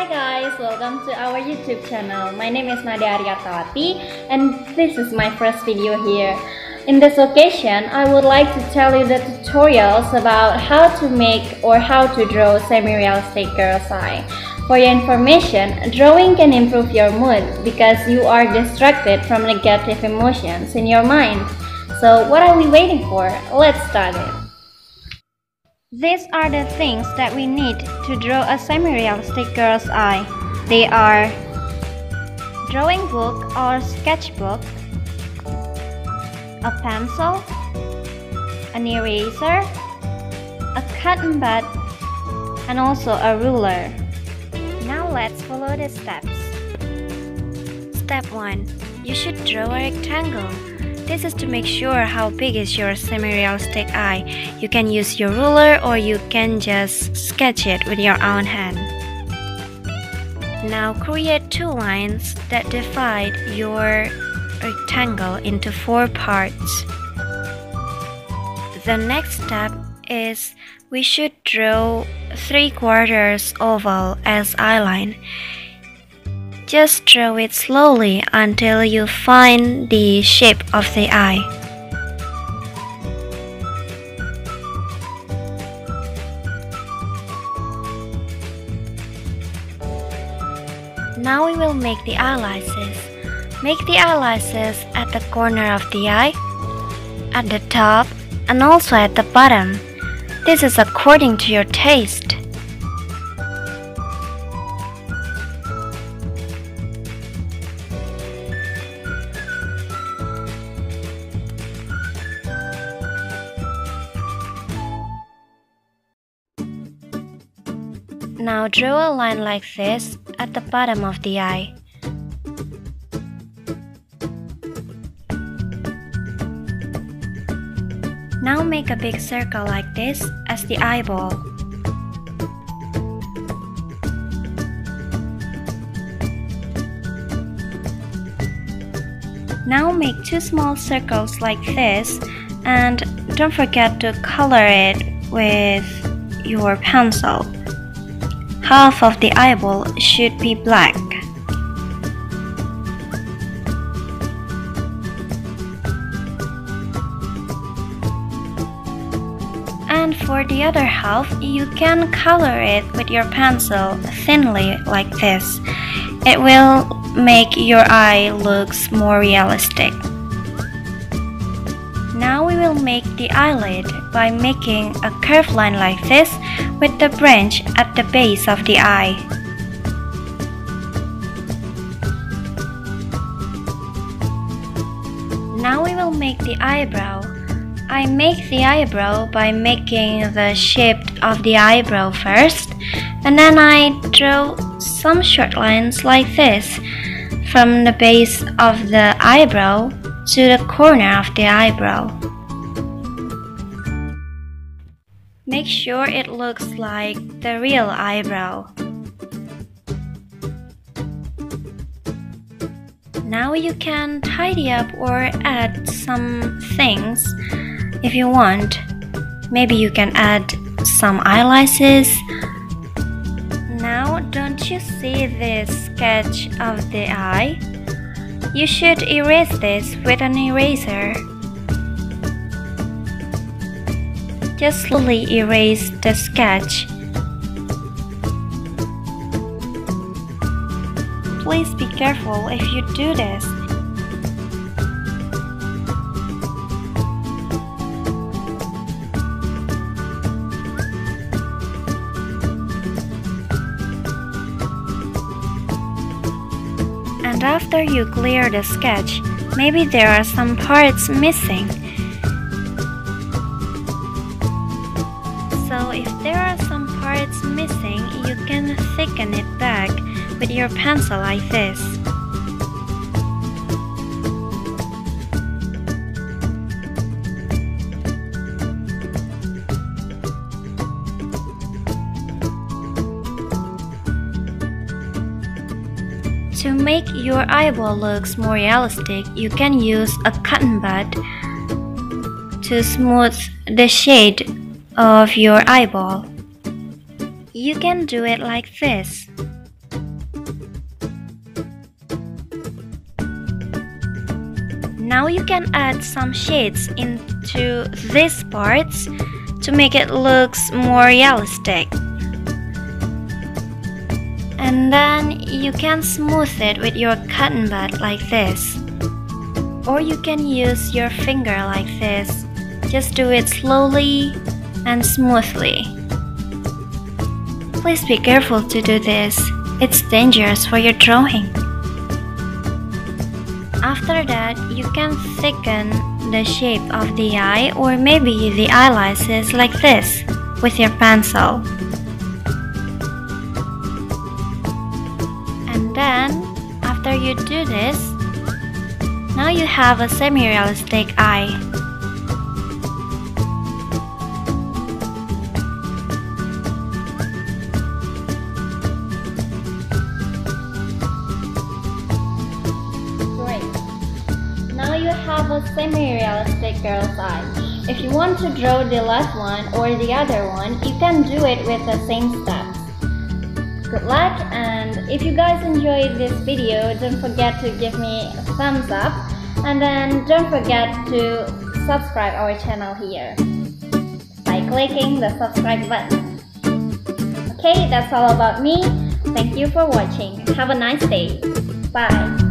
Hi guys, welcome to our YouTube channel. My name is Made Ari Arthawati and this is my first video here. In this occasion, I would like to tell you the tutorials about how to make or how to draw semi-realistic girl's eye. For your information, drawing can improve your mood because you are distracted from negative emotions in your mind. So what are we waiting for? Let's start it. These are the things that we need to draw a semi-realistic girl's eye. They are drawing book or sketchbook, a pencil, an eraser, a cotton bud, and also a ruler. Now let's follow the steps. Step 1. You should draw a rectangle. This is to make sure how big is your semi-realistic eye. You can use your ruler or you can just sketch it with your own hand. Now create two lines that divide your rectangle into four parts. The next step is we should draw 3 quarters oval as eyeline. Just draw it slowly until you find the shape of the eye. Now we will make the eyelashes. Make the eyelashes at the corner of the eye, at the top, and also at the bottom. This is according to your taste. Now draw a line like this at the bottom of the eye. Now make a big circle like this as the eyeball. Now make two small circles like this and don't forget to color it with your pencil. Half of the eyeball should be black. And for the other half, you can color it with your pencil thinly like this. It will make your eye looks more realistic. Now we will make the eyelid by making a curved line like this with the branch at the base of the eye. Now we will make the eyebrow. I make the eyebrow by making the shape of the eyebrow first and then I draw some short lines like this from the base of the eyebrow to the corner of the eyebrow. Make sure it looks like the real eyebrow. Now you can tidy up or add some things if you want. Maybe you can add some eyelashes. Now, don't you see this sketch of the eye? You should erase this with an eraser. Just slowly erase the sketch. Please be careful if you do this. And after you clear the sketch, maybe there are some parts missing. So if there are some parts missing, you can thicken it back with your pencil like this. To make your eyeball looks more realistic, you can use a cotton bud to smooth the shade of your eyeball. You can do it like this. Now you can add some shades into these parts to make it looks more realistic. And then you can smooth it with your cotton bud like this. Or you can use your finger like this. Just do it slowly and smoothly. Please be careful to do this. It's dangerous for your drawing. After that, you can thicken the shape of the eye or maybe the eyelashes like this with your pencil. And then, after you do this, now you have a semi-realistic eye. Have a semi-realistic girl's eye. If you want to draw the left one or the other one, you can do it with the same steps. Good luck and if you guys enjoyed this video, don't forget to give me a thumbs up and then don't forget to subscribe our channel here by clicking the subscribe button. Okay, that's all about me. Thank you for watching. Have a nice day. Bye.